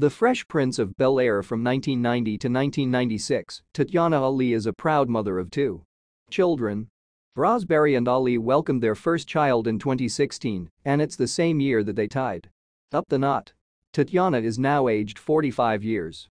The Fresh Prince of Bel-Air from 1990 to 1996, Tatyana Ali is a proud mother of two children. Rasberry and Ali welcomed their first child in 2016, and it's the same year that they tied up the knot. Tatyana is now aged 45 years.